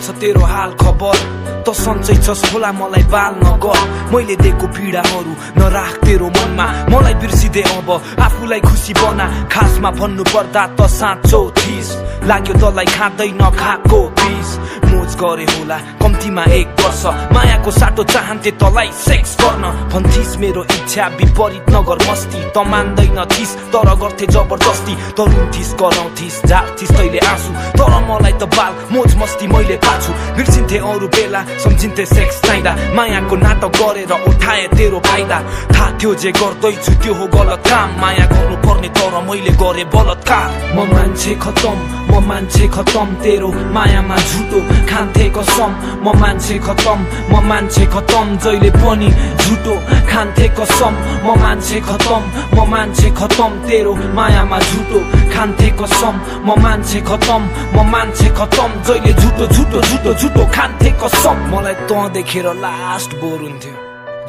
छ तेरो हाल खबर? त सन्चै छस् होला मलाई बाल नगर मैले दिएको पीडाहरू नराख तेरो मनमा। मलाई बिर्सिदे अब आफूलाई खुसी बना। खासमा भन्नु पर्दा त साँचो थिस लाग्यो तँलाई खाँदै नखाएको पिस। मोज गरे होला कम्तीमा एक वर्ष। मायाको साटो चाहन्थे तँलाई सेक्स गर्न। भन्थिस मेरो इच्छा विपरीत नगर मस्ती। त मान्दैन थिस तर गर्थे जबरजस्ती। त रुन्थिस कराउँथिस झार्थिस तैले आँसु। तर मलाई त बाल मोज मस्ती मैले पाछु। बिर्सिन्थे अरू बेला सम्झिन्थे सेक्स चाहिँदा मायाको नाटक गरेर उठाए तेरो फाइदा। थाहा थियो जे गर्दैछु त्यो हो गलत काम। माया गर्नु पर्ने तर मैले गरेँ बलत्कार। म मान्छे खतम म मान्छे खतम। तेरो मायामा झुटो। कसम म मान्छे खतम म मान्छे खतम जहिले पनि झुटो खान्थे कसम म मान्छे खतम म मान्छे खतम तेरो मायामा झुटो खान्थे कसम म मान्छे खतम म मान्छे खतम जहिले झुटो झुटो झुटो झुटो खान्थे कसम। मलाई तँ देखेर लास्ट बोर हुन्थ्यो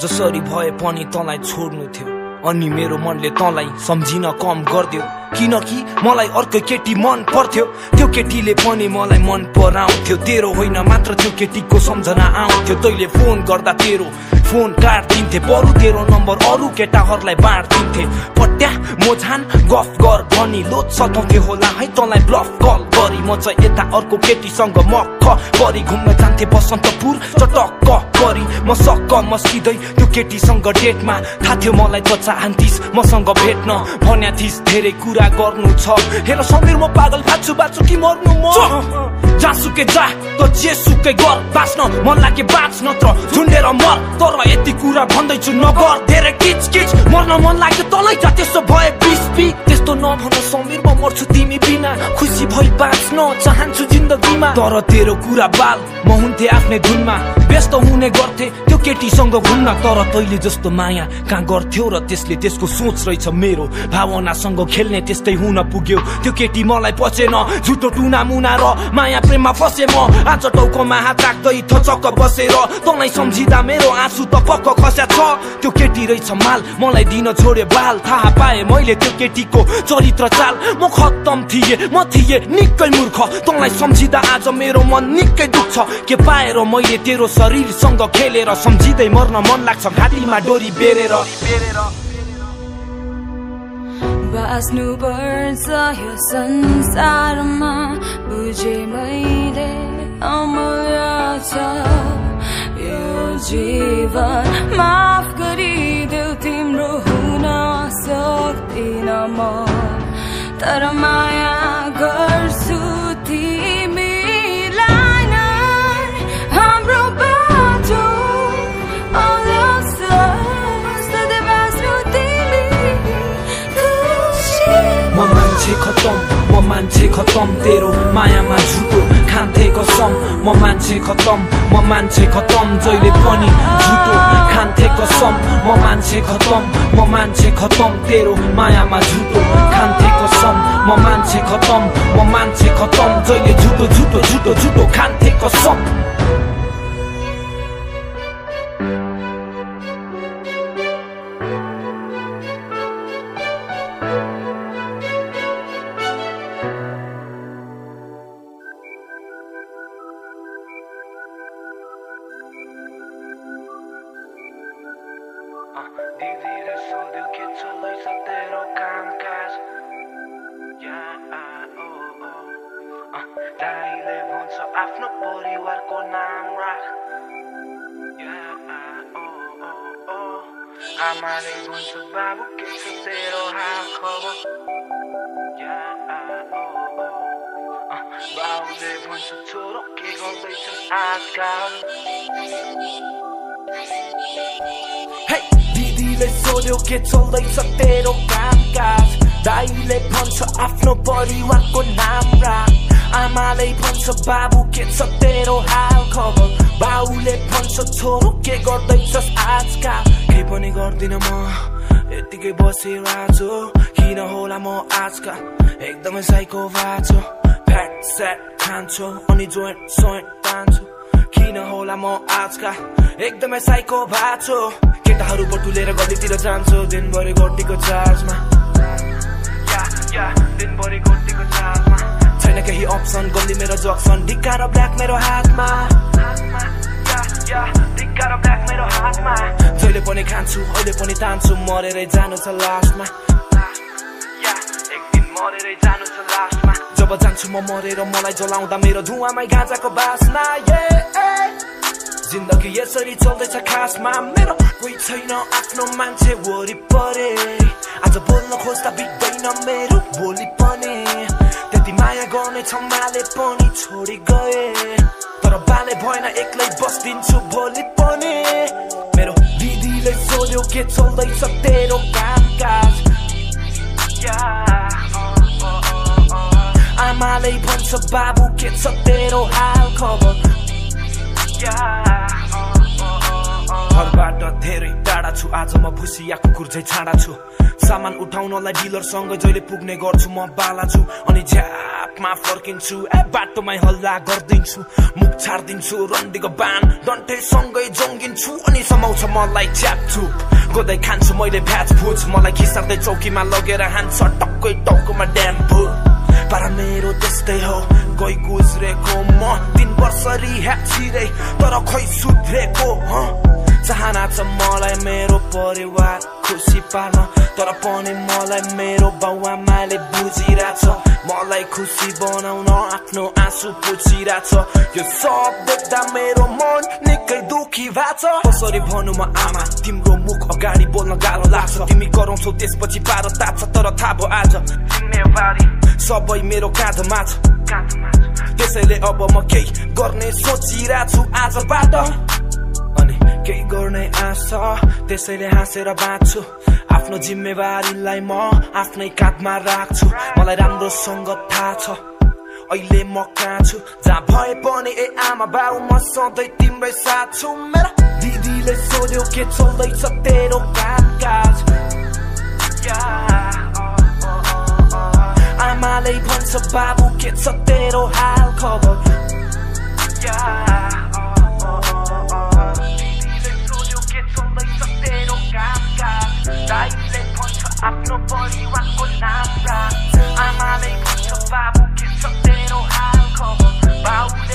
जसरी भए पनि तँलाई छोड्नु थियो अनि मेरो मनले तँलाई सम्झिन कम गरिदियो। किनकि मलाई अर्को केटी मन पर्थ्यो। त्यो केटीले पनि मलाई मन पराउँथ्यो। तेरो होइन मात्र त्यो केटीको सम्झना आउँथ्यो। तैँले फोन गर्दा तेरो फोन काटिदिन्थे। बरु तेरो नम्बर अरू केटाहरूलाई बाँडिदिन्थे। पट्या मोझान गफ गर भनी लोत सताउँथे होला। है तँलाई ब्लफ कल गरी। म चाहिँ यता अर्को केटीसँग मक्ख परि घुम्न जान्थे। बसन्तपुर चटक्क परि म सक्क मस्किँदै त्यो केटीसँग डेटमा थाहा थियो। मलाई त चाहन्थिस् मसँग भेट्न भन्या थिस् धेरै कुरा गर्नु छ। हेर समीर म पागल बाँच्छु बाँच्छु कि मर्नु म? जहाँसुकै जा त जे सुकै गर बाँच्न मन लागे बाँच नत्र झुन्डेर मर तर यति कुरा भन्दैछु नगर। धेरै किच किच मर्न मन लाग्यो तलै जा त्यसो भए बिस बी त्यस्तो नभन समीर म मर्छु तिमी बिना। खुसी भई बाँच्न चाहन्छु जिन्दगीमा। तर तेरो कुरा बाल म हुन्थे आफ्नै धुनमा। व्यस्त हुने गर्थे। त्यो केटीसँग घुम्न तर तैले जस्तो माया कहाँ गर्थ्यो र त्यसले त्यसको सोच रहेछ मेरो। भावनासँग खेल्ने त्यस्तै हुन पुग्यो। त्यो केटी मलाई पचेन। झुटो टुना मुना र माया प्रेममा फसे म। आज टाउकोमा हात राख्दै थचक्क बसेर। तँलाई सम्झिँदा मेरो आँसु त पक्क खस्या छ। त्यो केटी रहेछ माल। मलाई दिन छोड्यो बाल। थाहा पाएँ मैले त्यो केटीको चरित्र चाल। म खत्तम थिएँ। म थिएँ निकै मूर्ख। तँलाई सम्झिँदा आज मेरो मन निकै दुख्छ। के पाएर मैले तेरो शरीरसँग खेलेर सम्झिँदै मर्न मन लाग्छ। घाँटीमा डोरी बेरेर। बाँच्नु पर्छ यो संसारमा। बुझे मैले अमूल्य छ। यो जीवन माफ गरिदेऊ तिम्रो हुन सक्दिन म। तर माया गर्छु। मान्छे खतम म मान्छे खतम तेरो मायामा झुटो खान्थे कसम म मान्छे खतम म मान्छे खतम जहिले पनि झुटो खान्थे कसम म मान्छे खतम म मान्छे खतम तेरो मायामा झुटो खान्थे कसम म मान्छे खतम म मान्छे खतम जहिले झुटो झुटो झुटो झुटो खान्थे कसम आफ्नो परिवारको नाम राख आमाले भन्छ बाबु के छ तेरो बाबुले भन्छ छोरो के गर्दैछ आजकल सोध्यो के चल्दैछ तेरो कामकाज दाइले भन्छ आफ्नो परिवारको नाम राख आमाले भन्छ बाबु के छ तेरो हाल खबर बाउले भन्छ छोरो के गर्दैछस् आजकल केही पनि गर्दिन म यतिकै बसेर आज किन होला म आजकल एकदमै साइको बाँचो फ्याट स्याट खान्छु अनि जोइन्ट सोइन्ट तान्छु किन होला म आजकल एकदमै साइको भाँचो केटाहरू बटुलेर गल्लीतिर जान्छु दिनभरि गोटीको चार्जमा दिनभरि गोटीको चार्जमा छैन केही अप्सन गल्ली मेरो जक्सन। ढिक्का र ब्ल्याक मेरो हातमा। ब्ल्याक मेरो हातमा। जहिले पनि खान्छु अहिले पनि तान्छु मरेरै जानु छ लास्टमा मरेरै जानु छ लास्टमा जब जान्छु म मरेर मलाई जलाउँदा मेरो धुवामै गाँजाको बासना। जिन्दगी यसरी चल्दैछ खासमा। मेरो कोही छैन आफ्नो मान्छे वरिपरि। आज बोल्न खोज्दा बित्दैन मेरो भोलि पनि। गर्ने छम्माले पनि छोडी गए। तर बाले भएन एक्लै बस्दिन्छु भोलि पनि। मेरो दिदीले सोध्यो के चल्दैछ तेरो काम काज आमाले भन्छ बाबु के छ तेरो हाल खबर? घरबाट धेरै टाढा छु आज म भुसिया कुकुर झै छाडा छु। सामान उठाउनलाई डिलरसँग जहिले पुग्ने गर्छु म बाला छु अनि झ्यापमा फर्किन्छु। ए बाटोमै हल्ला गरिदिन्छु मुख छाडिदिन्छु रन्डीको बान डन्ठेसँगै जङ्गिन्छु अनि समाउँछ मलाई च्यापछु गोदै खान्छु मैले भ्याज फुज मलाई खिसार्दै चौकीमा लगेर हान्छ टक्कै टाउकोमा ड्याम्पु पारा मेरो त्यस्तै हो कोही गुज्रेको म तिन वर्ष रिह्याब छिरे तर खै सुध्रेको चाहना छ मलाई मेरो परिवार खुसी पार्न तर पनि मलाई मेरो बाउआमाले बुझिरहेछ मलाई खुसी बनाउन आफ्नो आँसु पुछिरहेछ यो सब देख्दा मेरो मन निकै दुखी भएको छ कसरी भनौँ म आमा तिम्रो मुख अगाडि बोल्न गाह्रो लाग्छ तिमी कराउँछौ त्यसपछि पारो तात्छ तर थाहा भयो आज जिम्मेवारी सबै मेरो काँधमा छ त्यसैले अब म केही गर्ने सोचिरहेको छु आजबाट केही गर्ने आशा त्यसैले हाँसेर बाँच्छु। आफ्नो जिम्मेवारीलाई म आफ्नै काँधमा राख्छु। मलाई राम्रोसँग थाहा छ अहिले म कहाँ छु? जहाँ भए पनि ए आमा बाउ म सधैँ तिम्रै साथ छु। मेरो दिदीले सोध्यो के चल्दैछ तेरो काम काज आमाले भन्छ बाबु के छ तेरो हाल खबर? भन्छ आफ्नो परिवारको नाम राख आमाले भन्छ बाबु के छ तेरो हाल खबर बाउले भन्छ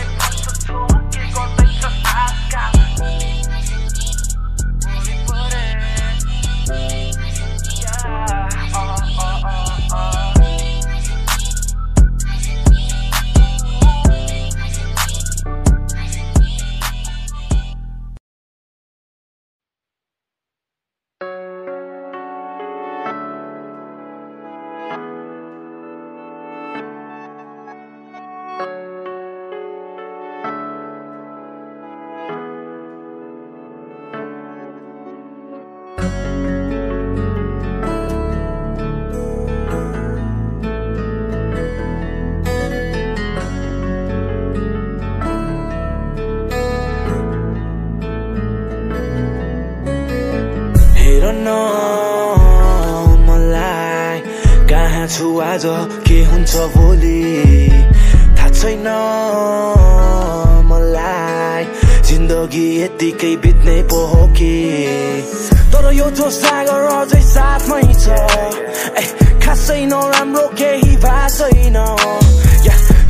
खासै नराम्रो केही छैन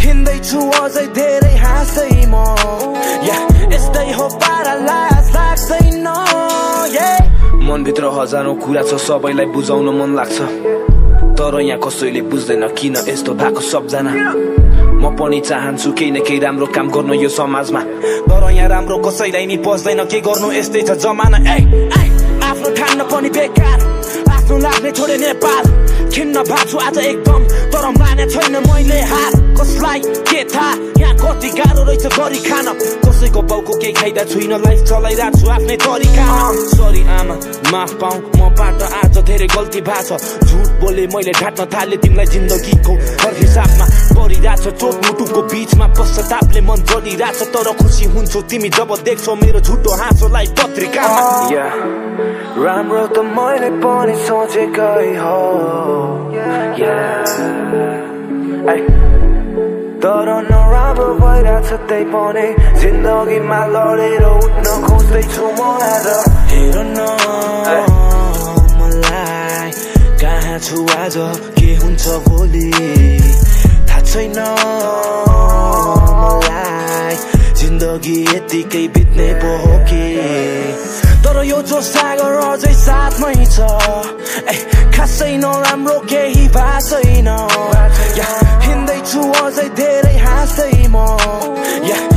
हिँड्दैछु अझै धेरै हाँस्दै म यस्तै हो। मनभित्र हजारौँ कुरा छ सबैलाई बुझाउन मन लाग्छ तर यहाँ कसैले बुझ्दैन किन यस्तो भएको सबजना म पनि चाहन्छु केही न केही राम्रो काम गर्नु यो समाजमा तर यहाँ राम्रो कसैलाई नि पस्दैन के गर्नु यस्तै छ जमाना आफ्नो ठान्न पनि बेकार आफ्नो लाग्ने छोडे नेपाल। खिन्न भएको छु आज एकदम तर माने छैन मैले हार कसलाई के थाहा? यहाँ कति गाह्रो रहेछ गरी खान। कसैको बाउको केही खाइदा छुइनँ लाइफ चलाइरहेको छु आफ्नै तरिका सरी आमा माफ पाऊ मबाट आज धेरै गल्ती भएको छ। झुट बोले मैले ढाट्न थाले तिमीलाई जिन्दगीको हर हिसाबमा परिरहेछ। चोट मुटुको बिचमा पश्चातापले मन जलिरहेछ तर खुसी हुन्छौ तिमी जब देख्छौ मेरो झुटो हाँसोलाई पत्रिकामा। राम्रो त मैले पनि सोचेकै हो Yeah. ऐ, तर नराम्रो भइरहेछ त्यही पनि जिन्दगीमा लडेर उठ्न खोज्दैछु म हेर न मलाई कहाँ छु आज के हुन्छ भोलि थाहा छैन जिन्दगी यतिकै बित्ने पो हो कि? तर यो जो सागर अझै साथमै छ ए खासै नराम्रो केही भएको छैन हिँड्दैछु अझै धेरै हाँस्दै म। यस्तै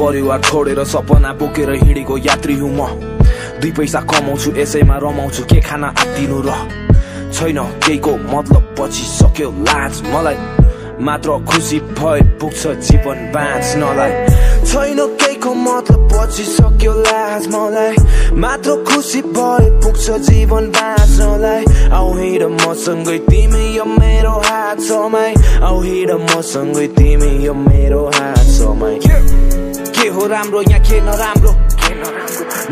परिवार छोडेर सपना बोकेर हिँडेको यात्री हुँ म। दुई पैसा कमाउँछु यसैमा रमाउँछु के खाना आत्तिनु र? छैन केहीको मतलब पछि सक्यो लाज मलाई। मात्र खुसी भए पुग्छ जीवन बाँच्नलाई। छैन केहीको मतलब पछि सक्यो लाज मलाई। मात्र खुसी भए पुग्छ जीवन बाँच्नलाई। आउ हिँड मसँगै तिमी यो मेरो हात समय आउ हिँड मसँगै तिमी यो मेरो हात समय हो राम्रो यहाँ के नराम्रो?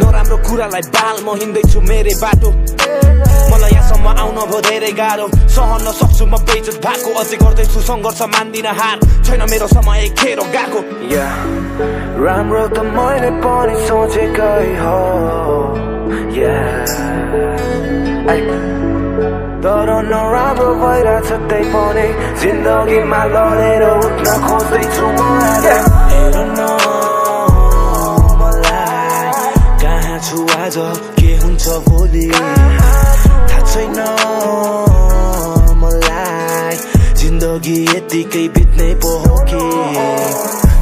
नराम्रो कुरालाई बाल म हिँड्दैछु मेरै बाटो। मलाई यहाँसम्म आउन भयो धेरै गाह्रो। सहन सक्छु म बेइज्जत भएको अझै गर्दैछु सङ्घर्ष मान्दिन हार। छैन मेरो समय खेर गएको। राम्रो त मैले पनि सोचेकै हो। तर नराम्रो भइरहेछ त्यही पनि। जिन्दगीमा लडेर उठ्न खोज्दैछु म। न छु आज के हुन्छ भोलि? थाहा छैन मलाई। जिन्दगी यतिकै बित्ने पो हो कि?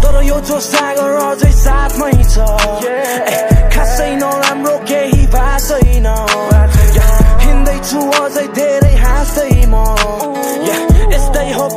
तर यो जो सागर अझै साथमै छ खासै नराम्रो केही भएको छैन। हिँड्दैछु अझै धेरै हाँस्दै म। यस्तै हो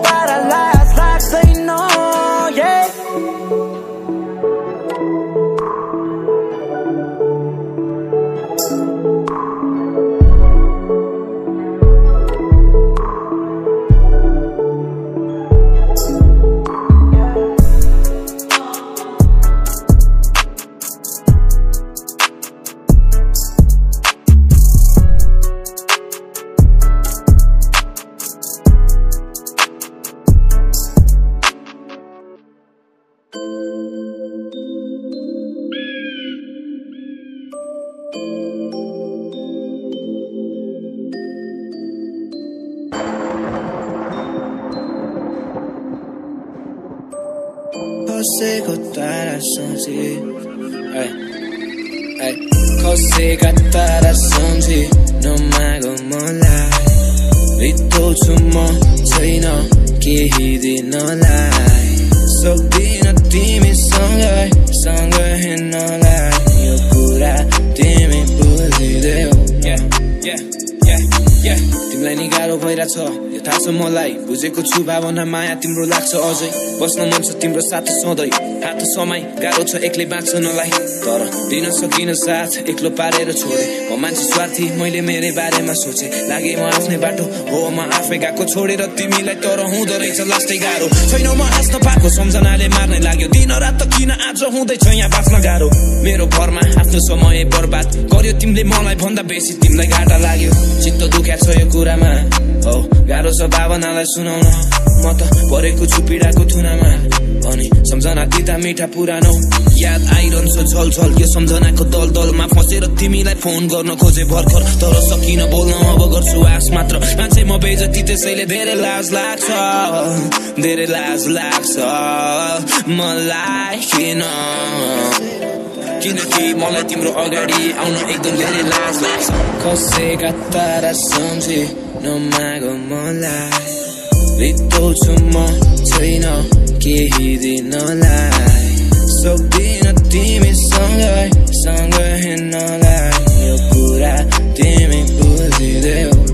माया तिम्रो लाग्छ अझै। बस्न मन छ तिम्रो साथ सधैँ। हात समय गाह्रो छ एक्लै बाँच्नलाई तर दिन सकिन साथ एक्लो पारेर छोडे म मान्छे स्वार्थी मैले मेरै बारेमा सोचे लागे म आफ्नै बाटो हो म आफै गएको छोडेर तिमीलाई तर हुँदो रहेछ लास्टै गाह्रो छैन म हाँस्न पाएको सम्झनाले मार्नै लाग्यो दिन रात किन आज हुँदैछ यहाँ बाँच्न गाह्रो मेरो घरमा आफ्नो समय बर्बाद गर्यो तिमीले मलाई भन्दा बेसी तिमीलाई घाटा लाग्यो चित्त दुख्या छ यो कुरामा हो गाह्रो छ भावनालाई सुनाउन म त परेको छु पीडाको थुनामा अनि सम्झना तिता मिठा पुरानो याद आइरहन्छ छल यो सम्झनाको दल दलमा फसेर तिमीलाई फोन गर्न खोजे भर्खर। तर सकिन बोल्न अब गर्छु आश मात्र। मान्छे म बेजती त्यसैले धेरै लाज लाग्छ। धेरै लाज लाग्छ। मलाई किन? किनकि मलाई तिम्रो अगाडि आउन एकदम धेरै लाज लाग्छ। कसैका तारा सम्झे नमागो मलाई। बिताउँछु म छैन। केही दिनलाई सक्दिन तिमीसँगै सँगै हिँड्नलाई यो कुरा तिमी बुझिदेऊ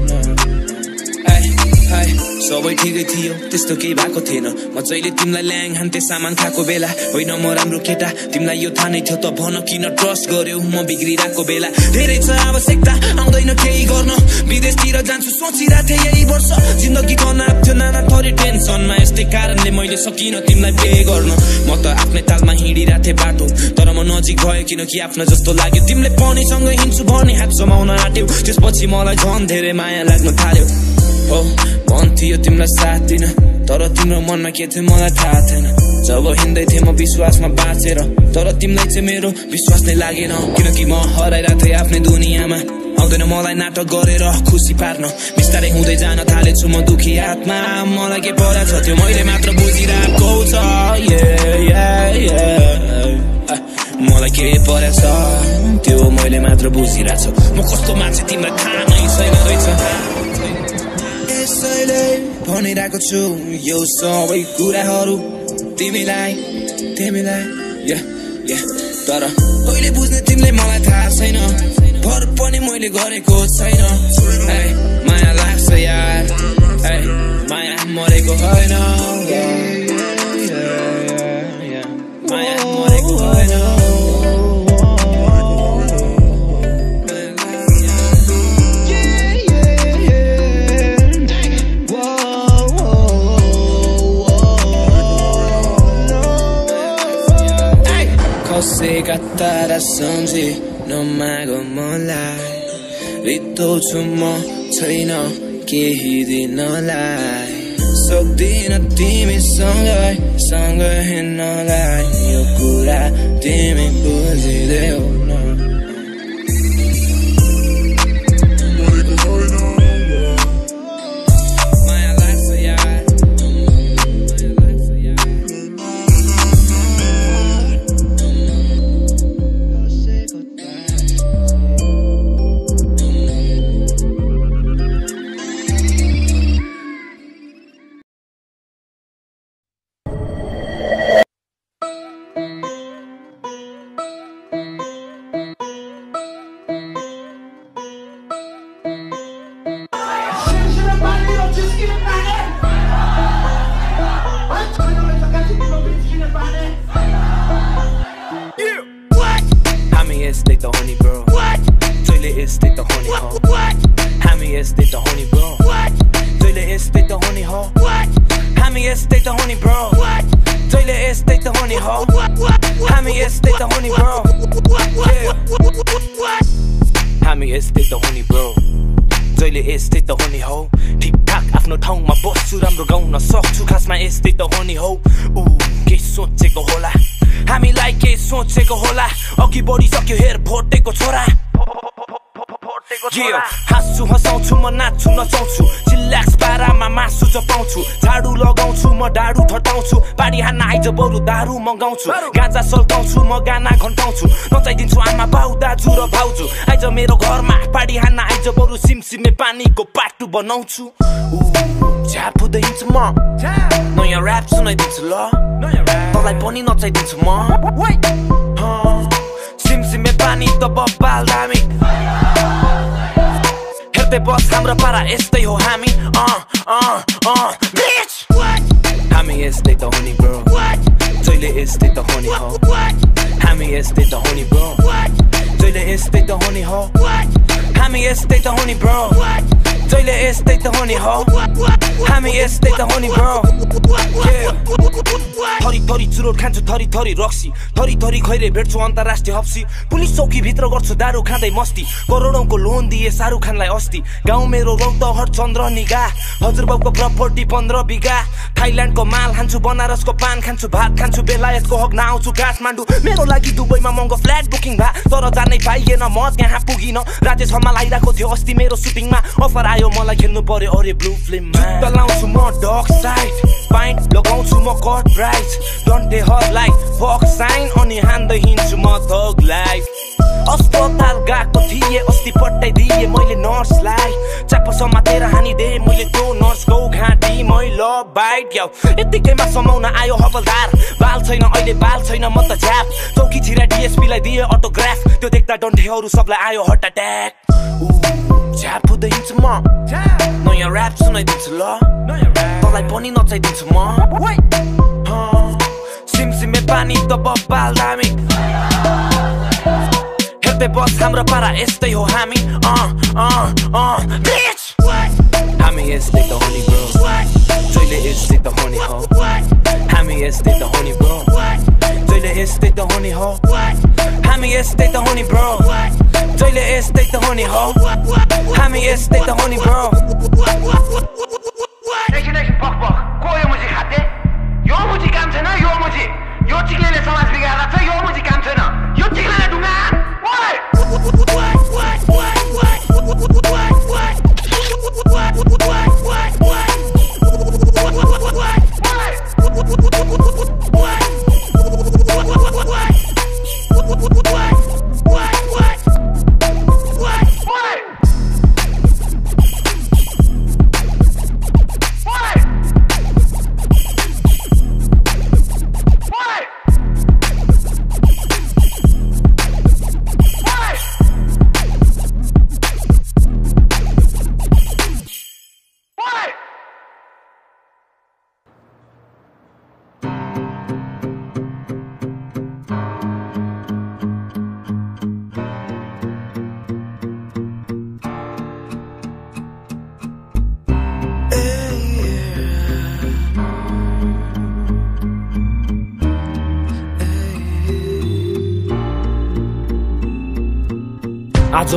सबै ठिकै थियो त्यस्तो केही भएको थिएन। म जहिले तिमीलाई ल्याङ हान्थे सामान खाएको बेला। होइन म राम्रो केटा तिमीलाई यो थाहा नै थियो त भन किन ट्रस्ट गर्यो म बिग्रिरहेको बेला। धेरै छ आवश्यकता आउँदैन केही गर्न। विदेशतिर जान्छु सोचिरहेको थिएँ यही वर्ष। जिन्दगी तनाव थियो नाना थरी टेन्सनमा। यस्तै कारणले मैले सकिनँ तिमीलाई पे गर्न। म त आफ्नै तालमा हिँडिरहेको थिएँ बाटो। तर म नजिक भयो किनकि आफ्नो जस्तो लाग्यो। तिमीले पनि सँगै हिँड्छु भने हात समाउन आँट्यो। त्यसपछि मलाई झन् धेरै माया लाग्न थाल्यो। हो मन थियो तिमीलाई साथ दिन तर तिम्रो मनमा के थियो मलाई थाहा थिएन जब हिँड्दै थिएँ म विश्वासमा बाँचेर तर तिमीलाई चाहिँ मेरो विश्वास नै लागेन किनकि म हराइरहेको थिएँ आफ्नै दुनियाँमा आउँदैन मलाई नाटक गरेर खुसी पार्न बिस्तारै हुँदै जान थालेछु म दुखी आत्मा मलाई के परेछ त्यो मैले मात्र बुझिरहेको छ. मलाई के परेछ त्यो मैले मात्र बुझिरहेको छु म कस्तो मान्छे तिमीलाई थाहा नै छैन रहेछ यसैले भनिरहेको छु यो सबै कुराहरू तिमीलाई तिमीलाई तर कहिले बुझ्ने तिमीले मलाई थाहा छैन। भर पनि मैले गरेको छैन। माया लाग्छ यार। माया मरेको होइन। माया मरेको कसैका तारा सम्झे नमाग मलाई रित्तो म छैन केही दिनलाई सक्दिन तिमीसँगै सँगै हिँड्नलाई यो कुरा तिमी बुझिदेऊ मगाउँछु गाजा सल्काउँछु म गाना घन्टाउँछु। नचाइदिन्छु आमा बाउ दाजु र भाउजू। आइज मेरो घरमा पाडी हान्न आइज बरु सिमसिमे पानीको पाटु बनाउँछु। हुँदै हिँड्छु म। नयाँ ऱ्याप सुनाइदिन्छु ल। तँलाई पनि नचाइदिन्छु म। सिमसिमे पानी त बब्बाल दामी हेर्दै बस हाम्रो पारा यस्तै हो हामी। अँ अँ अँ! हामी यस्तै त हो नि bro Söyle the honey ha Hemi the honey bro. Söyle the honey ha Hemi the honey bro. What? जहिले यस्तै त हो नि हो हामी यस्तै त हो नि ब्रो थरी थरी चुरोट खान्छु थरी थरी रक्सी थरी थरी खैरे भेट्छु अन्तर्राष्ट्रिय हप्सी पुलिस चौकी भित्र गर्छु दारू खाँदै मस्ती करोडौँको लोन दिए शाहरुख खानलाई अस्ति गाउँ मेरो रौतहट चन्द्र निगा हजुरबाउको प्रपर्टी पन्ध्र बिघा थाइल्यान्डको माल खान्छु बनारसको पान खान्छु भात खान्छु बेलायतको हक आउँछु काठमाडौँ मेरो लागि दुबईमा महँगो फ्ल्याट बुकिङ भा तर जानै पाइएन म यहाँ पुगिन राजेश हमाल आइरहेको थियो अस्ति मेरो सुटिङमा अफर आयो मलाई खेल्नु पर्यो अरे ब्लू फिल्ममा जुत्ता लाउँछु म डक साइड पाइन्ट लगाउँछु म कट प्राइस डन्टे हर लाइक फक साइन अनि हान्दै हिँड्छु म थग लाइफ अस्पताल गएको थिएँ अस्ति पठाइदिएँ मैले नर्सलाई। चाप समातेर हानिदे मैले त्यो नर्सको घाँटी मैलो बाइट याउ यत्तिकैमा समाउन आयो हवलदार। बाल छैन अहिले बाल छैन म त झ्याप। चौकी छिरा डिएसपीलाई दिए अटोग्राफ त्यो देख्दा डन्ठेहरू सबलाई आयो हट अट्याक झ्याप हुँदै हिँड्छु म नयाँ ऱ्याप सुनाइदिन्छु ल तँलाई पनि नचाइदिन्छु म सिमसिमे पानी त बब्बाल दामी हेर्दै बस हाम्रो पारा यस्तै हो हामी अँ अँ अँ bitch! हामी यस्तै त हो नि ब्रो जहिले यस्तै त हो नि हो हामी यस्तै त हो नि ब्रो जहिले यस्तै त हो नि हो हामी यस्तै त हो नि ब्रो जहिले यस्तै त हुने हो हामी यस्तै त हुने ब्रो एकछिन एकछिन पक पक को यो मुजी खाते यो मुजी काम छैन यो मुजी यो चिक्लेले समाज बिगाएर छ यो मुजी काम छैन यो चिक्लेले ढुङ्गा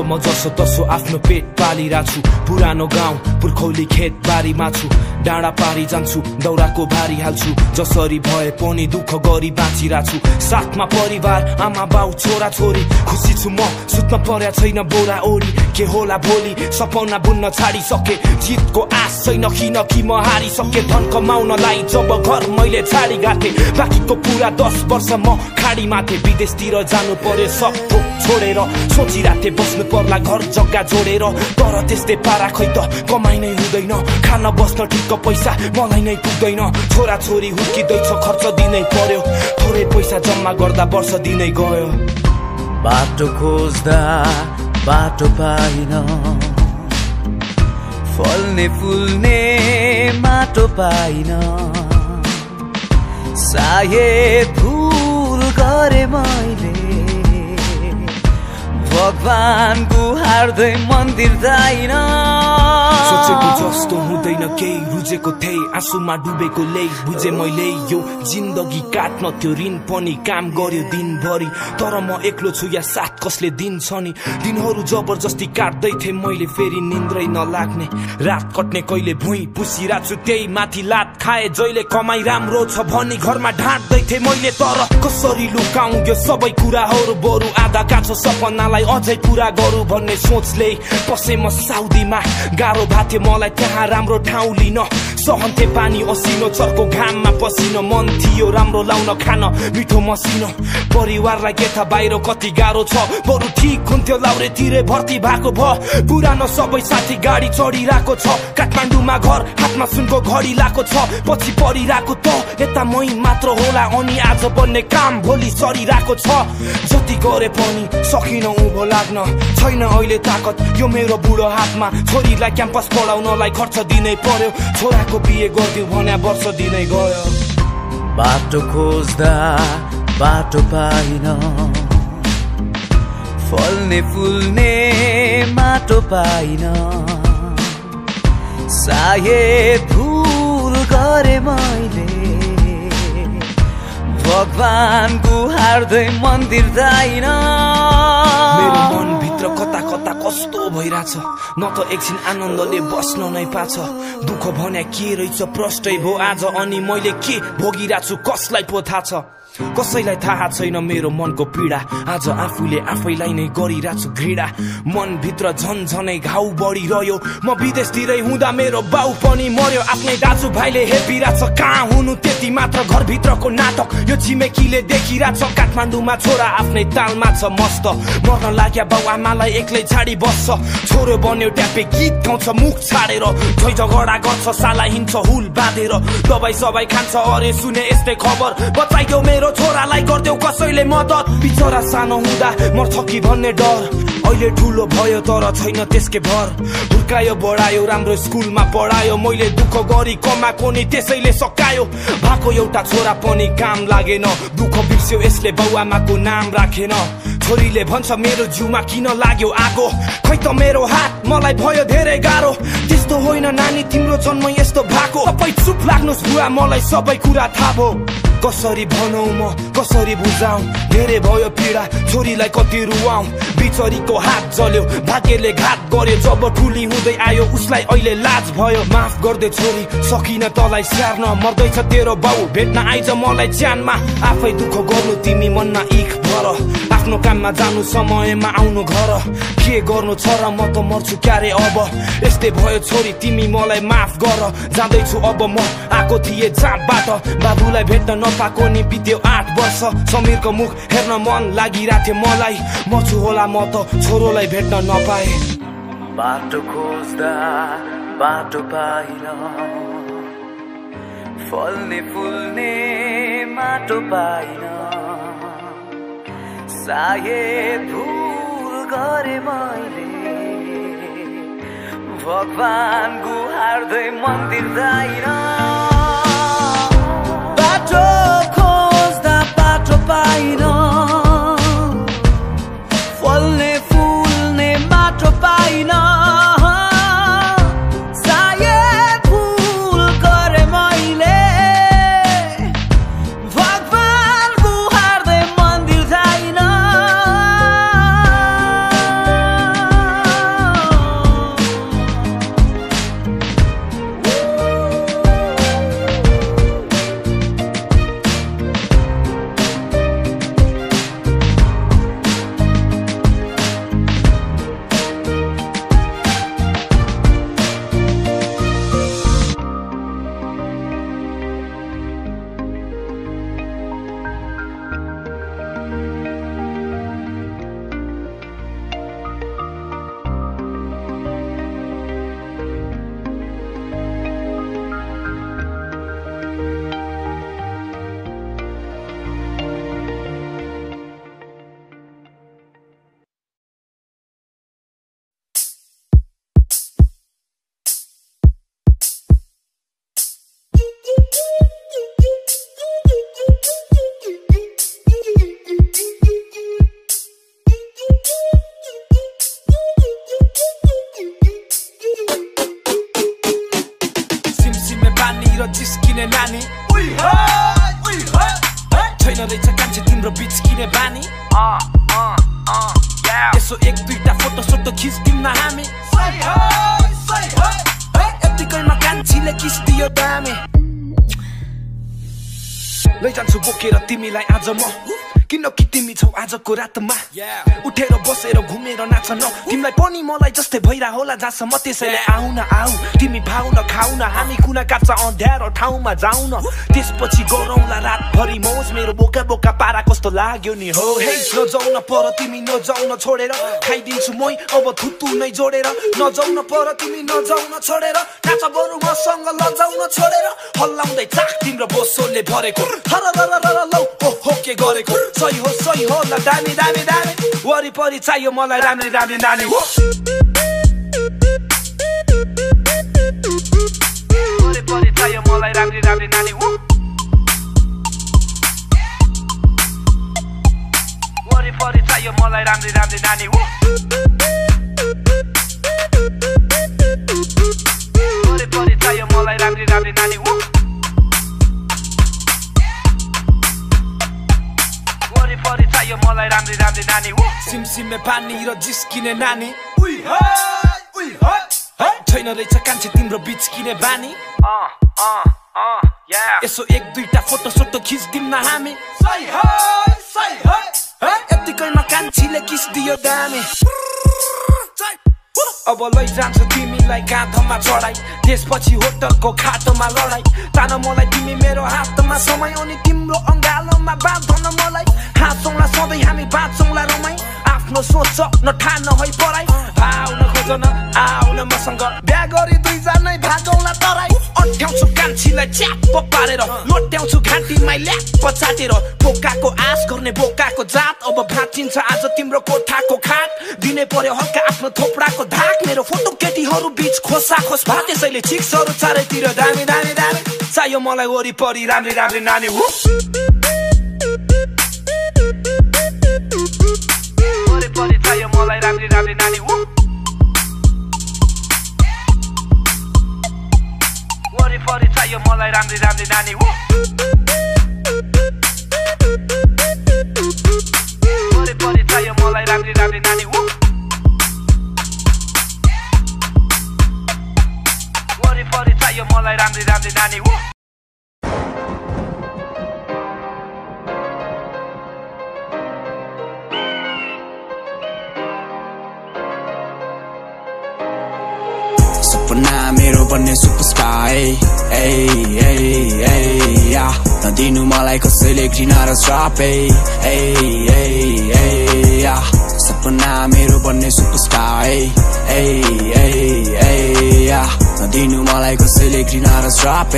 म जसो तसो आफ्नो पेट पालिरहेको छु पुरानो गाउँ पुर्खौली खेत बारीमा छु डाँडा पारी जान्छु दौराको भारी हाल्छु। जसरी भए पनि दुःख गरी बाँचिरहेको छु साथमा परिवार आमा बाउ छोरा छोरी। खुसी छु म सुत्न पर्या छैन बोरा ओरी। के होला भोलि सपना बुन्न छाडिसके। जितको आश छैन किन कि म हारिसके। धन कमाउनलाई जब घर मैले छाडी गाथे बाँकीको पुरा दस वर्ष म खाडी माथे। विदेशतिर जानु पर्यो सब छोडेर सोचिरहेको थिएँ बस्नु पर्ला घर जग्गा जोडेर तर त्यस्तै पारा खै त कमाइ नै हुँदैन। खान बस्न ठिक्क पैसा मलाई नै पुग्दैन। छोरा छोरी हुर्किँदैछ खर्च दिनै पर्यो। थोरै पैसा जम्मा गर्दा वर्ष दिनै गयो। बाटो खोज्दा बाटो पाइन। फल्ने फुल्ने माटो पाइन। सायद भुल गरे मैले। भगवान गुहार्दै मन्दिर जाइन सोचेको जस्तो हुँदैन केही रुजेको थिएँ आँसुमा डुबेको ल्याइ बुझे मैले यो जिन्दगी काट्न त्यो ऋण पनि काम गर्यो दिनभरि तर म एक्लो छु या साथ कसले दिन्छ नि दिनहरू जबरजस्ती काट्दै थिएँ मैले फेरि निन्द्रै नलाग्ने रात कट्ने कहिले भुइँ पुसिरहेको छु त्यही माथि लात खाए जहिले कमाई राम्रो छ भनी घरमा ढाँट्दै थिएँ मैले तर कसरी लुकाउँ यो सबै कुराहरू बरु आधा काछो सपनालाई अझै पुरा गरौँ भन्ने सोचले पसे म साउदीमा। गाह्रो भएको मलाई त्यहाँ राम्रो ठाउँ लिन। सहन्थे पानी असिनो चर्को घाममा पसिनो। मन थियो राम्रो लाउन खान मिठो मसिनो। परिवारलाई के थाहा बाहिर कति गाह्रो छ। बरु ठिक हुन्थ्यो लाउरेतिरै भर्ती भएको भ। पुरानो सबै साथी गाडी चढिरहेको छ। काठमाडौँमा घर हातमा सुनको घडी लाएको छ। पछि परिरहेको त यता मै मात्र होला अनि आज बन्ने काम भोलि सरिरहेको छ। जति गरे पनि सकिन उँभो लाग्न। छैन अहिले ताकत यो मेरो बुढो हातमा। छोरीलाई क्याम्पस पढाउनलाई खर्च दिनै पर्यो। छोराको बिहे गरिदिउँ भने वर्ष दिनै गयो। बाटो खोज्दा बाटो पाइन। फल्ने फुल्ने माटो पाइन। सायद भुल गरे मैले। भगवान गुहार्दै मन्दिर जाइन। मनभित्र कता कता कस्तो भइरहेछ। न त एकछिन आनन्दले बस्न नै पाछ। दुःख भन्या के रहेछ प्रष्टै भो आज अनि मैले के भोगिरहेको छु कसलाई पो थाहा छ। कसैलाई थाहा छैन मेरो मनको पीडा। आज आफूले आफैलाई नै गरिरहेको छु घृणा। मनभित्र झन्झनै घाउ बढिरह्यो। म विदेशतिरै हुँदा मेरो बाउ पनि मर्यो आफ्नै दाजुभाइले हेपिरहेछ कहाँ हुनु त्यति मात्र घरभित्रको नाटक। यो छिमेकीले देखिरहेछ काठमाडौँमा छोरा आफ्नै तालमा छ मस्त। मर्न लाग्या बाउ आमालाई एक्लै छाडी बस्छ। छोरो बन्यो ट्यापे गीत गाउँछ मुख छाडेर। झै झगडा गर्छ साला हिँड्छ हुल बाँधेर। दबाई सबाई खान्छ अरे सुने यस्तै खबर। बचाइदेऊ मेरो छोरालाई गरिदेऊ कसैले मद्दत बिचरा सानो हुँदा मर्छ कि भन्ने डर। अहिले ठुलो भयो तर छैन त्यसकै भर। हुर्कायो बढायो राम्रो स्कुलमा पढायो। मैले दुःख गरी कमाएको नि त्यसैले सकायो। भएको एउटा छोरा पनि काम लागेन। दुःख बिर्स्यो यसले बाउआमाको नाम राखेन। छोरीले भन्छ मेरो जिउमा किन लाग्यो आगो? खै त मेरो हात मलाई भयो धेरै गाह्रो। त्यस्तो होइन नानी तिम्रो जन्म यस्तो भएको। तपाईँ चुप लाग्नुहोस् बुवा मलाई सबै कुरा थाहा भयो। कसरी भनौ म कसरी बुझाउ? धेरै भयो पीडा छोरीलाई कति रुवाउ? बिचरीको हात जल्यो भाग्यले घात गर्यो। जब ठुली हुँदै आयो उसलाई अहिले लाज भयो। माफ गर्दै छोरी सकिन तलाई स्याहार्न मर्दैछ तेरो बाउ। भेट्न आइज मलाई च्यानमा आफै दुःख गर्नु तिमी मनमा इख भर। आफ्नो काममा जानु समयमा आउनु घर। के गर्नु छ र म त मर्छु क्यारे अब? यस्तै भयो छोरी तिमी मलाई माफ गर। जाँदैछु अब म आएको थिएँ चाँपबाट बाबुलाई भेट्न नपाएको नि बित्यो आठ वर्ष। समीरको मुख हेर्न मन लागिरहेको थियो मलाई मर्छु होला म त छोरोलाई भेट्न नपाए। बाटो खोज्दा बाटो पाइन। फल्ने फुल्ने माटो पाइन। सायद भुल गरे मैले। भगवान गुहार्दै मन्दिर जाइन। बाटो खोज्दा बाटो पाइन। किनकि तिमी छौ आजको रातमा? उठेर बसेर घुमेर नाच न। तिमीलाई पनि मलाई जस्तै भइरा होला जहाँसम्म त्यसैले आउ न आऊ। तिमी भाउ न खाउ न हामी कुना काप्चा अँध्यारो ठाउँमा जाउ न। त्यसपछि गरौँला रातभरि मौज मेरो बोका बोका पारा कस्तो लाग्यो नि हो। हे नजाउ न पर तिमी नजाउ न छोडेर खाइदिन्छु मै अब थुतु नै जोडेर। नजाउ न पर तिमी नजाउ न छोडेर। नाच बरु मसँग लजाउ न छोडेर। हल्लाउँदै चाक तिम्रो बोसोले भरेको। हर लौ ओहो के गरेको? सही हो सही हो ल दामी दामी दामी। वरिपरि चाहियो मलाई राम्री राम्री नानी हो। वरिपरि चाहियो मलाई राम्री राम्री नानी हो। वरिपरि चाहियो मलाई राम्री राम्री नानी हो। वरिपरि चाहियो मलाई राम्री राम्री नानी हो। चाहियो मलाई राम्री राम्री नानी हो सिमसिमे पानी र जिस्किने नानी। छैन रहेछ कान्छे तिम्रो बिचकिने बानी। यसो एक दुईटा फोटो सोटो खिच्दिउँ न हामी। यतिकैमा कान्छीले किस्दियो दामी। अब लैजान्छु तिमीलाई काँधमा चढाइ। त्यसपछि होटलको खाटोमा लडाइ। तान मलाई तिमी मेरो हातमा समय अनि तिम्रो अङ्गालोमा बाँधन मलाई। हाँसौँला सधैँ हामी बाँच्छौँला रमाइ। आफ्नो सोच नठान है पराइ आउन खोजन आउन मसँग। बिहा गरी दुईजनै भागौँला तराई अट्याउँछु कान्छीलाई च्याप्प पारेर। लोट्याउँछु घाँटीमा ल्याप्प चाटेर। बोकाको आश गर्ने बोकाको जात अब भाँचिन्छ आज तिम्रो कोठाको खाट। दिने पर्यो हल्का आफ्नो थोपडाको धाक। मेरो फोटो केटीहरू बिच खोसा खोस भा त्यसैले चिक्सहरू चारैतिर दामी दामी दामी। चाहियो मलाई वरिपरि राम्री राम्री नानी हो? मलाई राम्री राम्री नानी हो वरिपरि चाहियो मलाई राम्री राम्री नानी हो वरिपरि चाहियो मलाई राम्री राम्री नानी हो वरिपरि चाहियो मलाई राम्री राम्री नानी हो सपना मेरो बन्ने सुपरस्टार ए ए ए या नदिनु मलाई कसैले घृणा र श्राप ए ए ए या सपना मेरो बन्ने सुपरस्टार ए ए ए या नदिनु मलाई कसैले घृणा र श्राप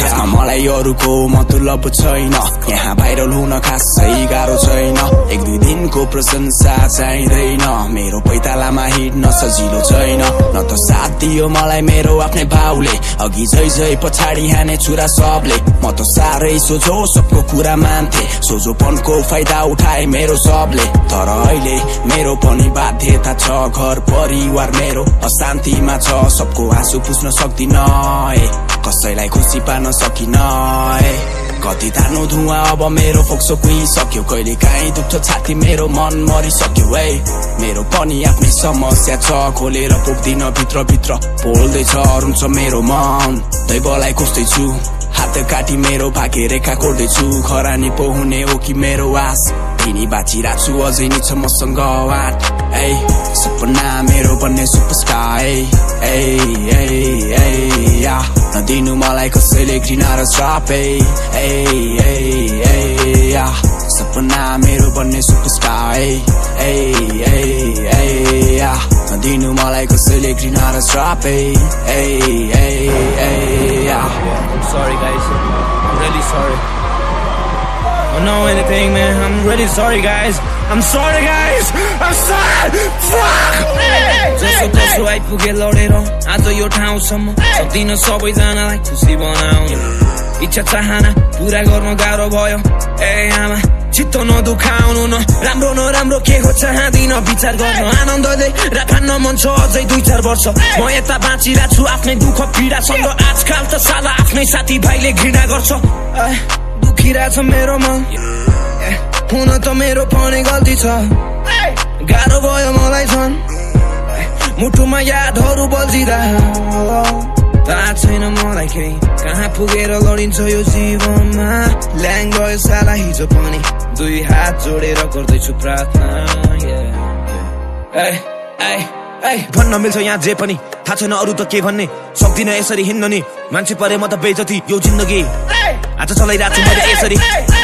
खासमा मलाई अरूको मतुलब छैन यहाँ भाइरल हुन खासै गाह्रो छैन एक दुई दिनको प्रशंसा चाहिँदैन मेरो पैतालामा हिँड्न सजिलो छैन न त साथ दियो मलाई मेरो आफ्नै भाउले अघि झै झै पछाडि हाने छुरा सबले म त साह्रै सोझो सबको कुरा मान्थे सोझोपनको फाइदा उठाए मेरो सबले तर अहिले मेरो पनि बाध्यता छ घर परिवार मेरो अशान्तिमा छ सबको आँसु पुस्न सक्दिन। कसैलाई खुसी पार्न सकिन। कति तार्नु धुवा अब मेरो फोक्सो कुहिसक्यो। कहिले काहीँ दुख्छ छाती मेरो मन मरिसक्यो। है मेरो पनि आफ्नै समस्या छ खोलेर पुग्दिन भित्रभित्र बोल्दैछ रुन्छ मेरो मन। दैवलाई खोज्दैछु हात काटी मेरो भाग्य रेखा कोर्दैछु खरानी पो हुने हो कि मेरो आस तिनी बाँचिरहेको छु अझै नि छ मसँग वाट ए सपना मेरो बन्ने सुपरस्टार ए ए ए या नदिनु मलाई कसैले घृणा र श्राप ए ए ए या सपना मेरो बन्ने सुपरस्टार ए ए या नदिनु मलाई कसैले घृणा र श्राप ए ए या sorry guys. I'm. Don't know anything, man. I'm really sorry, guys. I'm sorry, guys. I'm sorry. Fuck. जसो तसो आइपुगे लडेर आज यो ठाउँसम्म सक्दिन सबैजनालाई खुसी बनाउनु इच्छा चाहना पुरा गर्न गाह्रो भयो ए आमा चित्त नदुखाउनु न राम्रो नराम्रो के हो चाहदिन विचार गर्न आनन्दले राखान्न मन छ अझै दुई चार वर्ष म यता बाँचिरहेको छु आफ्नै दुःख पीडासँग आजकल त साला आफ्नै साथीभाइले घृणा गर्छ दुखिरहेछ मेरो मन हुन त मेरो पनि गल्ती छ गाह्रो भयो मलाई झन् मुटुमा यादहरू बल्झिरह थाहा छैन मलाई केही कहाँ पुगेर लडिन्छ यो जीवनमा ल्याङ गयो साला हिजो पनि दुई हात जोडेर गर्दैछु प्रार्थना ऐ, भन्न मिल्छ यहाँ जे पनि। थाहा छैन अरू त के भन्ने। सक्दिनँ यसरी हिँड्न नि। मान्छे परे म त बेजती यो जिन्दगी। आज चलाइरहेको छु मैले यसरी।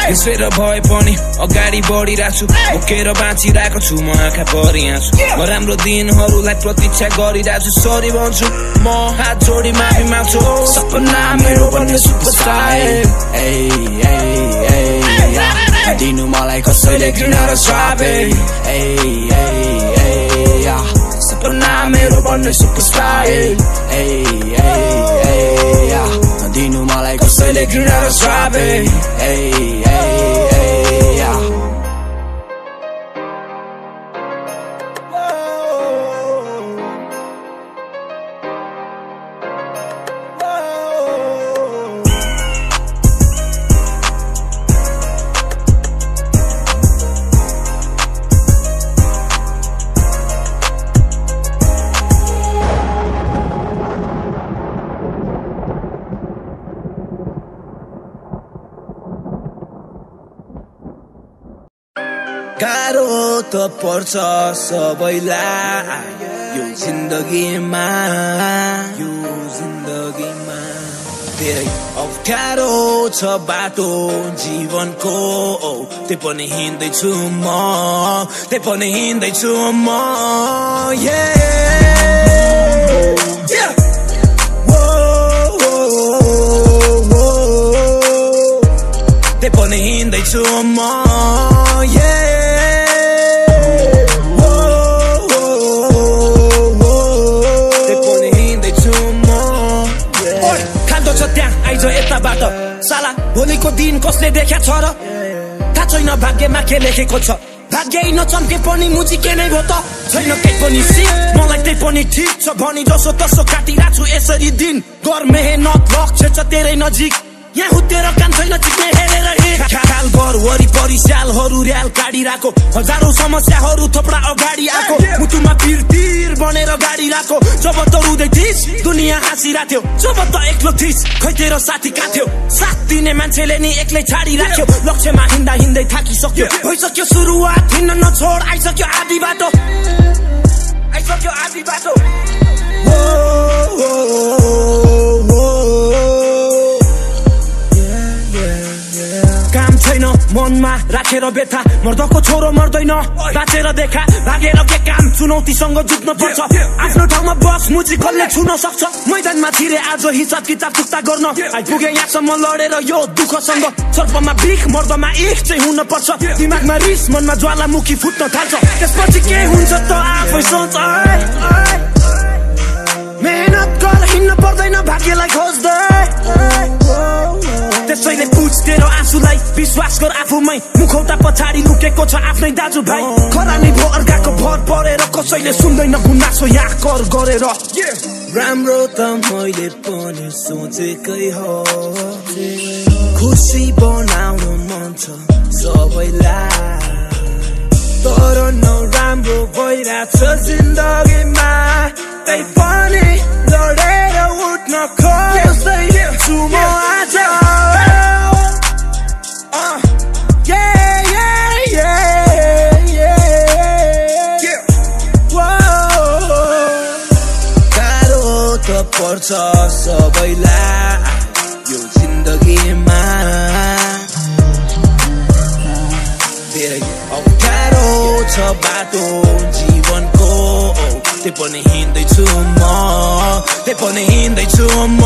यसरी भए पनि अगाडि बढिरहेको छु। बोकेर बाँचिरहेको छु म आँखा परिरहेको छु। म राम्रो दिनहरूलाई प्रतीक्षा गरिरहेको छु। सरी भन्छु म हात जोडी माफी माग्छु। सपना मेरो बन्ने सुपरस्टार दिनु मलाई कसैले घृणा र ए, ए, ए, ए, मेरो बन्ने सुपरस्टार। दिनु मलाई कसैले घृणा र श्राप त पर्छ सबैलाई यो जिन्दगीमा यो जिन्दगीमा धेरै अप्ठ्यारो छ बाटो जीवनको त्यही पनि हिँड्दैछु म त्यही पनि हिँड्दैछु म. त्यही पनि हिँड्दैछु म यताबाट साला भोलिको दिन कसले देखा छ र थाहा छैन भाग्यमा के लेखेको छ भाग्य नचम्के पनि मुजी के नै भयो त छैन केही पनि सिक मलाई त्यही पनि ठिक छ भनी जसो तसो काटिरहेको छु यसरी दिन गर मेहनत लक्ष्य छ तेरै नजिक यहाँ हुत्तेर काम छैन चिक्ने हेरेर। खाल घर वरिपरि स्यालहरू र्याल काटिरहेको हजारौँ समस्याहरू थोपडा अगाडि आएको मुटुमा पिर तिर बनेर गाडी राको जब त रुँदै थिइस दुनियाँ हाँसिरहेको थियो जब त एक्लो थिइस खै तेरो साथी कहाँ थियो साथ दिने मान्छेले नि एक्लै छाडी राख्यो लक्ष्यमा हिँड्दा हिँड्दै थाकिसक्यो भइसक्यो सुरुवात हिँड्न नछोड आइसक्यो आधी बाटो आइसक्यो आधी बाटो मनमा राखेर बेथा मर्दको छोरो मर्दैन बाँचेर देखा भागेर के काम चुनौतीसँग जुझ्न पर्छ आफ्नो ठाउँमा बस मुजी कसले छुन सक्छ मैदानमा छिरे आज हिसाब किताब चुक्ता गर्न आइपुगे यहाँसम्म लडेर यो दुःखसँग सर्पमा बिख मर्दमा इख चाहिँ हुन पर्छ दिमागमा रिस मनमा ज्वालामुखी फुट्न थाल्छ त्यसपछि के हुन्छ त आफै सोच। मेहनत गर हिँड्नु पर्दैन भाग्यलाई खोज्दै त्यसैले पुछ तेरो आँसुलाई विश्वास गर आफूमै। मुखौटा पछाडि लुकेको छ आफ्नै दाजुभाइ खरानी भो अर्काको भर परेर कसैले सुन्दैन गुनासो यहाँ कर गरेर। राम्रो त मैले पनि सोचेकै हो। खुसी बनाउनु मन छ सबैलाई। तर नराम्रो भइरहेछ जिन्दगीमा। त्यही पनि लडेर उठ्न खोज्दैछु म आज। पर्छ सबैलाई यो जिन्दगीमा। धेरै अप्ठ्यारो छ बाटो जीवनको। त्यही पनि हिँड्दैछु म त्यही पनि हिँड्दैछु म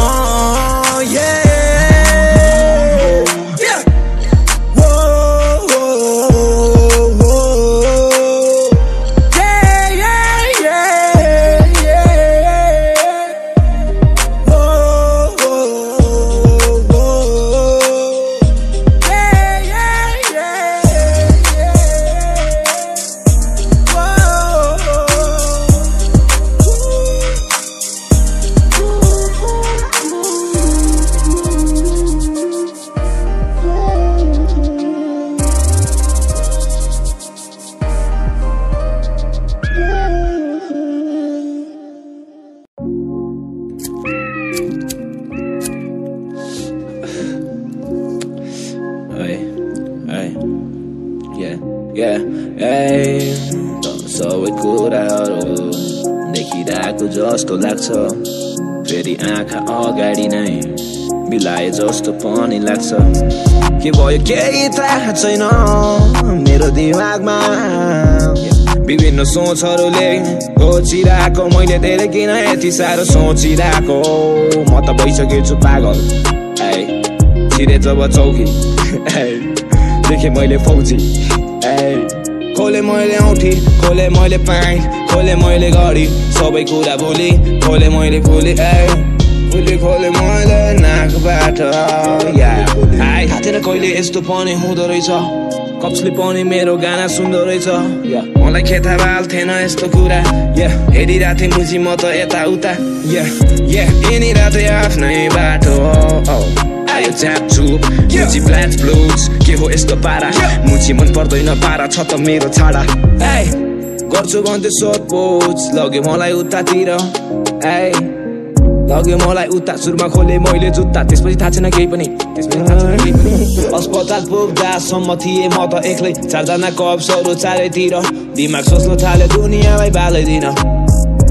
थाहा छैन मेरो दिमागमा। विभिन्न सोचहरूले खोजिरहेको मैले धेरै किन यति साह्रो सोचिरहेको? म त भइसकेछु पागल। ऐ छिरे जब चौकी। देखेँ मैले फौजी। खोले मैले औठी खोले मैले प्यान्ट खोले मैले घडी। सबै कुरा भोलि खोले मैले भोलि। भोलि खोले मैले नाकबाट हाई हातेर कहिले यस्तो पनि हुँदो रहेछ। कप्सले पनि मेरो गाना सुन्दो रहेछ। मलाई खेता बाल थिएन यस्तो कुरा। या हेरिरहेको थिएँ मुजी म त यताउता। या या हिँडिरहेको थिएँ आफ्नै बाटो। आयो च्याप चुप। मुची ब्लुज के हो यस्तो पारा? मुची मन पर्दैन पारा छ त मेरो छाडा। ए गर्छु भन्दै सोधपोछ लग्यो मलाई उतातिर। ए लग्यो मलाई उता सुरुमा खोले मैले जुत्ता त्यसपछि थाहा छैन केही पनि अस्पताल पुग्दासम्म थिएँ म त एक्लै चारजना कप्सहरू चारैतिर दिमाग सोच्न थाल्यो दुनियाँलाई बालैदिन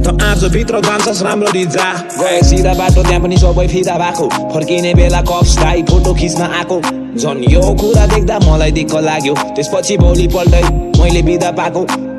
त आज भित्र जान्छस् राम्ररी जा गए सिधा बाटो त्यहाँ पनि सबै फिदा भएको फर्किने बेला कप्स दाई फोटो खिच्न आएको झन् यो कुरा देख्दा मलाई दिक्क लाग्यो त्यसपछि भोलिपल्टै मैले बिदा पाएको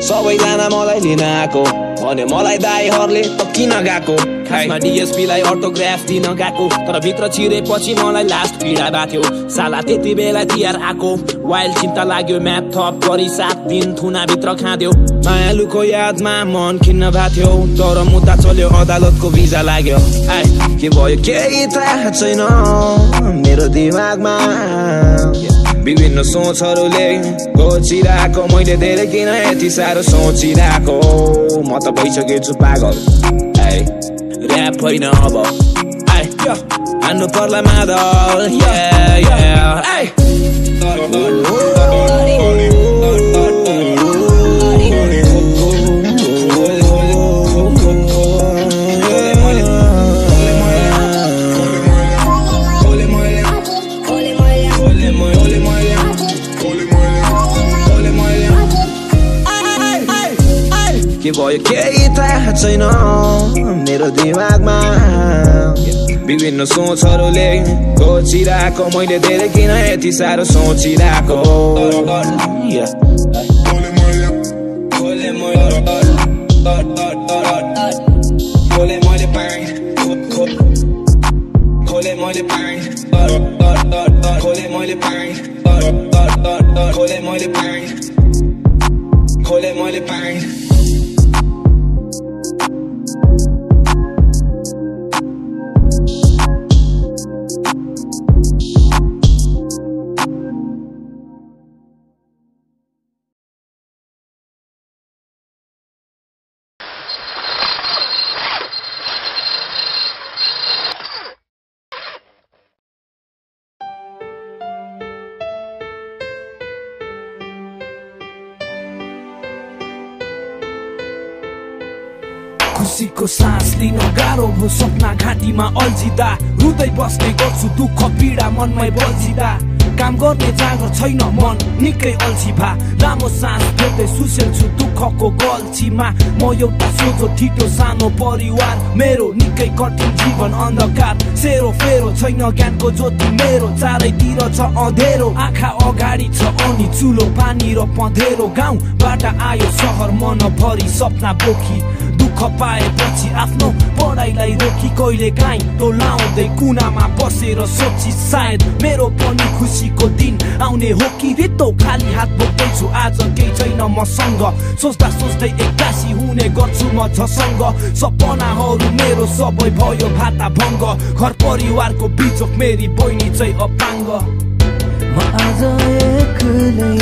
सबैजना मलाई लिन आएको भने मलाई दाईहरूले त किन गएको? खासमा डिएसपीलाई अटोग्राफ दिन गएको। तर भित्र छिरेपछि मलाई लास्ट पीडा बाथ्यो साला त्यति बेला तिहार आएको। वाइल्ड चिन्ता लाग्यो म्याप थप गरी सात दिन थुनाभित्र खाँद्यो मायालुको यादमा मन खिन्न भएको थियो तर मुद्दा चल्यो अदालतको भिजा लाग्यो। के भयो केही थाहा छैन मेरो दिमागमा। विभिन्न सोचहरूले। खोजिरहेको मैले धेरै किन यति साह्रो सोचिरहेको म त भइसकेछु पागल। ऐ ऱ्याप होइन अब। हान्नु पर्ला मादल। भयो। केही थाहा छैन मेरो दिमागमा। विभिन्न सोचहरूले खोजिरहेको मैले धेरै किन यति साह्रो सोचिरहेको? घाँटीमा अल्झिँदा रुँदै बस्ने गर्छु दुःख पीडा मनमै बल्झिँदा। काम गर्ने जाँगर छैन मन निकै अल्छी भा लामो सास फेर्दै सुसेल छु दुःखको गल्छीमा। म एउटा सोझो ठिटो सानो परिवार। मेरो निकै कठिन जीवन अन्धकार। सेरो फेरो छैन ज्ञानको ज्योति। मेरो चारैतिर छ अँधेरो। आँखा अगाडि छ अनि चुलो पानी र पँधेरो। गाउँबाट आयो सहर मनभरि सपना बोकी दुःख पाएपछि आफ्नो पढाइलाई रोकी कहिले काहीँ टोलाउँदै कुनामा बसेर सोची सायद मेरो पनि खुसीको दिन आउने हो कि रित्तो खाली हात बोक्दैछु आज केही छैन मसँग। सोच्दा सोच्दै एक्कासी हुने गर्छु म झसँग सपनाहरू मेरो सबै भयो भाता भङ्ग। घर परिवारको बिचोक मेरी बहिनी चाहिँ अपाङ्ग। म आज एक्लै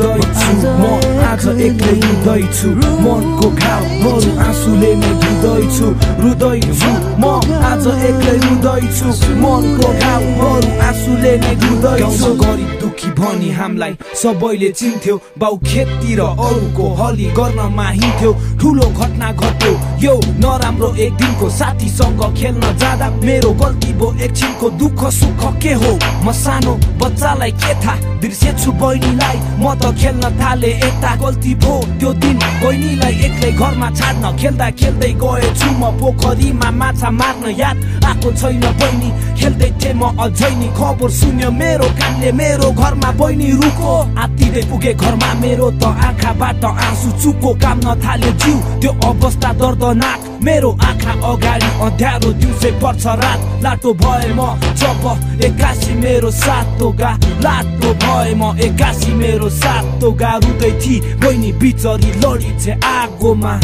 रुँदैछु म आज एक्लै रुँदैछु मनको घाउहरू आँसुले नै धुँदैछु। रुँदैछु। म आज एक्लै रुँदैछु मनको घाउहरू आँसुले नै धुँदैछु। गरिब दुःखी भनी हामीलाई सबैले चिन्थ्यो। बाउ खेततिर अरूको हली गर्नमा हिँड्थ्यो ठुलो घटना घट्यो। यो नराम्रो एक दिनको साथीसँग खेल्न जाँदा मेरो गल्ती भो एकछिनको दुःख सुख के हो? म सानो बच्चालाई के थाहा? बिर्सेछु बहिनीलाई। म त खेल्न थाले यता गल्ती भो त्यो दिन बहिनीलाई एक्लै घरमा छाड्न खेल्दा खेल्दै गएछु। म पोखरीमा माछा मार्न याद आएको छैन बहिनी। खेल्दै थिएँ म अझै नि। खबर सुन्यो मेरो कानले। मेरो घरमा बहिनी रुको। आत्तिँदै पुगे घरमा। मेरो त आँखाबाट आँसु चुको काम नथाल्यो। जिउ त्यो अवस्था दर्दनाक। मेरो आँखा अगाडि अँध्यारो दिउँसै पर्छ रात। लाटो भए म जब एक्कासी मेरो सातो गा। लाटो भए म एक्कासी मेरो सातो गा। रुँदै थिए बहिनी बिचरी लडी चाहिँ आगोमा।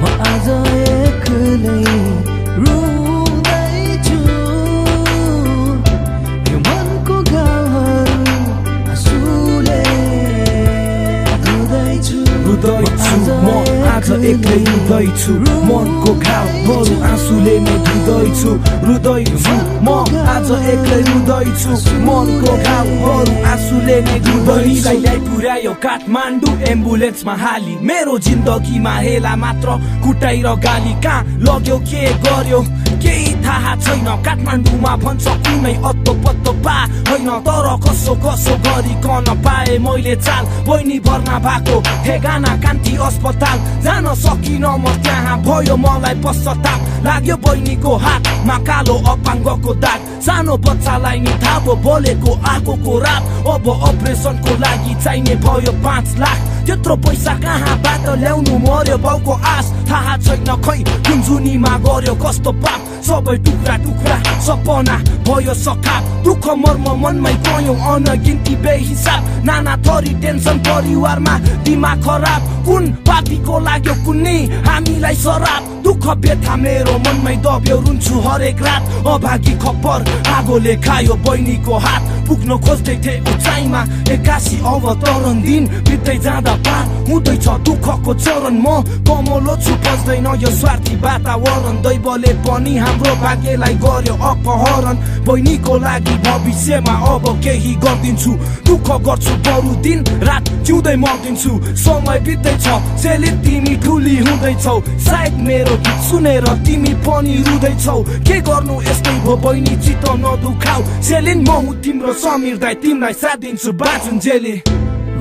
म आज एक्लै रुँदैछु। आज एक्लै रुँदैछु मनको घाउहरू आँसुले नै धुँदैछु। रुँदैछु म आज एक्लै रुँदैछु मनको घाउहरू आँसुले नै धुँदैछु। पुर्यायो काठमाडौँ एम्बुलेन्समा हाली। मेरो जिन्दगीमा हेला मात्र कुटाइ र गाली। कहाँ लग्यो के गर्यो? केही थाहा छैन। काठमाडौँमा भन्छ कुनै पा होइन तर कसो कसो गरिकन पाए मैले चाल। बहिनी भर्ना भएको ठेगाना कान्ति अस्पताल। जान सकिन म त्यहाँ भयो मलाई पश्चाताप। लाग्यो बहिनीको हातमा कालो अपाङ्गको दाग। सानो बच्चालाई नि थाहा बोलेको आगोको रात। अब अपरेसनको लागि चाहिने भयो पाँच लाख। त्यत्रो पैसा कहाँबाट ल्याउनु मर्यो बाउको आश थाहा छैन खै कुन जुनीमा गर्यो कस्तो पाप सबै टुक्रा टुक्रा सपना भयो सखा दुःख मर्म मनमै गयो अनगिन्ती बेहिसाब नाना थरी टेन्सन परिवारमा दिमाग खराब कुन पापीको लाग्यो कुनै हामीलाई सराप दुःख व्यथा मेरो मनमै दब्यो रुन्छु हरेक रात अभागी खप्पर आगोले खायो बहिनीको हात पुग्न खोज्दै थिए उचाइमा एक्कासी अवतरण दिन बित्दै जाँदा पार हुँदैछ दुःखको चरण म कमलो छु पस्दैन यो स्वार्थी वातावरण दैवले पनि हाम्रो भाग्यलाई गर्यो अपहरण बहिनीको लागि भविष्यमा अब केही गरिदिन्छु दुःख गर्छु बरु दिन रात जिउँदै मर्दिन्छु समय बित्दैछ सेली तिमी ठुली हुँदैछौ सायद मेरो गीत सुनेर तिमी पनि रुँदैछौ के गर्नु यस्तै भो बहिनी चित्त नदुखाउ सेलिन म हुँ तिम्रो समीर दाई तिमीलाई साथ दिन्छु बाँचुन जेली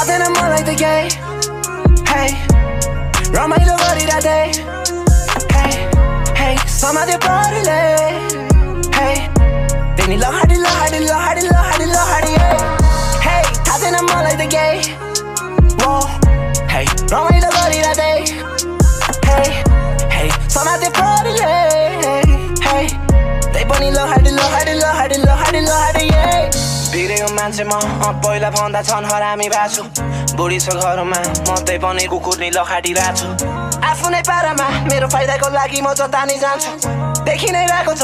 Out in the moonlight like the gay. Hey Roma y lo body that day Hey, hey Summer the body lay Hey they you love how they love how they love how they love how they love how they yeah Hey Out in the moonlight like the gay. Whoa Hey Roma y lo body that day Hey, hey Summer the body lay Hey They bunny love how they love how they love how they love how they love how they yeah बिग्रेको मान्छे म पहिला भन्दा छन् हरामी बाछु बुढी छ घरमा म त्यही पनि कुकुर नि लखाटिरहेको छु आफ्नै पारामा मेरो फाइदाको लागि म जता नि जान्छु देखि नै रहेको छ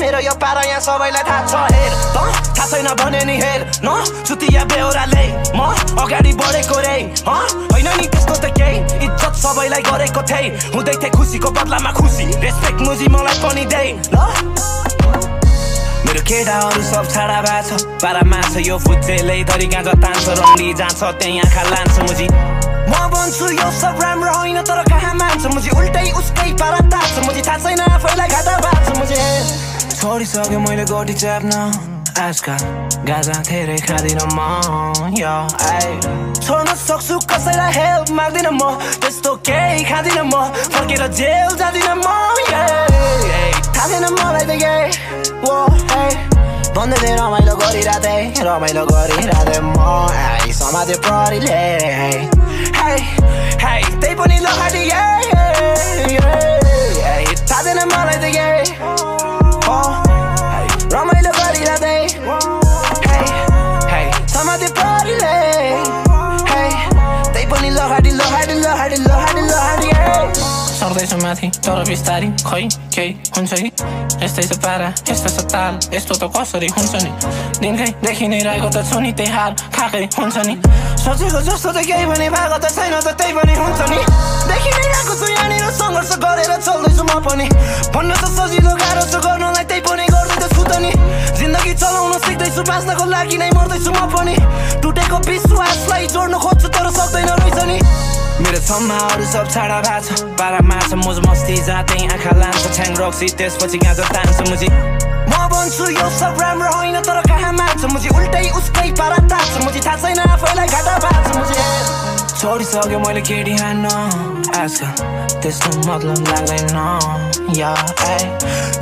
मेरो यो पारा यहाँ सबैलाई थाहा छ हेर थाहा छैन भने नि हेर न चुतिया बेहोराले म अगाडि बढेको रे होइन नि त्यस्तो त केही इज्जत सबैलाई गरेको थिएँ हुँदै थिएँ खुसीको बदलामा खुसी रेस्पेक्ट मुजी मलाई पनि दे ल मेरो केटाहरू सब छाडा भएको छ पारामा छ यो फुच्चेलै धरी गाँजा तान्छ रन्डी जान्छ त्यही आँखा लान्छ मुजी म भन्छु यो सब राम्रो होइन तर कहाँ मान्छ मुजी उल्टै उसकै पारा तान्छ मुजी थाहा छैन आफैलाई घाटा बाँच्छ मुजी छोडिसक्यो मैले गोटी च्याप्न आजकल गाजा धेरै खाँदिनँ म यो आइ छोड्न सक्छु कसैलाई हेल्प माग्दिनँ म त्यस्तो केही खाँदिनँ म फर्केर जेल जाँदिनँ म. थाहा छैन मलाई त केही वो hey. भन्दै थिएँ रमाइलो गरिरहेँ रमाइलो गरिरहेँ म आई समाधि परिले hey, hey, त्यही पनि लहाडी थाहा छैन मलाई त केही oh, hey, रमाइलो गरिरहेँ माथि तर बिस्तारी खै केही हुन्छ कि यस्तै छ पारा यस्तो छ ताल यस्तो त कसरी हुन्छ नि दिनकैदेखि नै रहेको त छु नि त्यही हार खाएकै हुन्छ नि सोचेको जस्तो त केही पनि भएको त छैन त त्यही पनि हुन्छ नि देखि नै आएको छु यहाँनिर सङ्घर्ष गरेर चल्दैछु म पनि भन्न त सजिलो गाह्रो छ गर्नलाई त्यही पनि गर्दैछु त नि जिन्दगी चलाउन सिक्दैछु बाँच्नको लागि नै मर्दैछु म पनि टुटेको विश्वासलाई जोड्न खोज्छु तर सक्दैन रहेछ नि मेरो सम्माहरू सब छाडा भएको छ पारा मार्छ मोज मस्ती जाँदै आँखा लान्छ छ्याङ रक्सी त्यसपछि गाँजा तान्छ मुजी म भन्छु यो सब राम्रो होइन तर कहाँ मार्छ मुजी उल्टै उसकै पारा तान्छ मुजी थाहा छैन आफैलाई घाटा पार्छ मुजी छोडिसक्यो मैले केटी हान्न आजकल त्यस्तो मतलब लाग्दैन या ए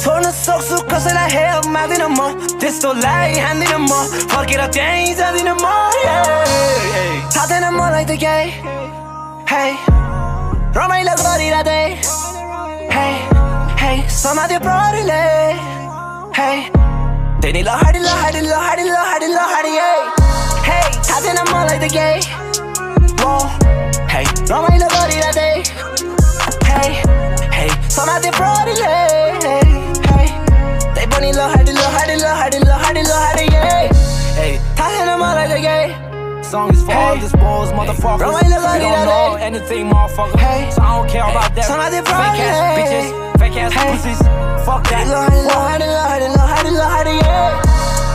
छोड्न सक्छु कसैलाई हेल्प माग्दिनँ म त्यस्तोलाई हान्दिनँ म फर्केर त्यहीँ जाँदिनँ म थाहा थिएन मलाई त Hey, romanile sfărirate Hey, hey, somadie prorile Hey, teni la hari la hari la hari la hari la hari Hey, hey, tatin am mă like the gay. Whoa, hey, romanile sfărirate Hey, hey, somadie prorile Hey, te buni la hardi, la hardi, la hardi, la hardi, la hardi. Hey, tatin am mă like the gay song is for hey. all this balls, motherfuckers. Bro, don't know anything, motherfucker. Hey. So I don't care about that. Fake ass bitches, fake ass hey. pussies. Fuck that. Little honey, little honey, little little honey, yeah.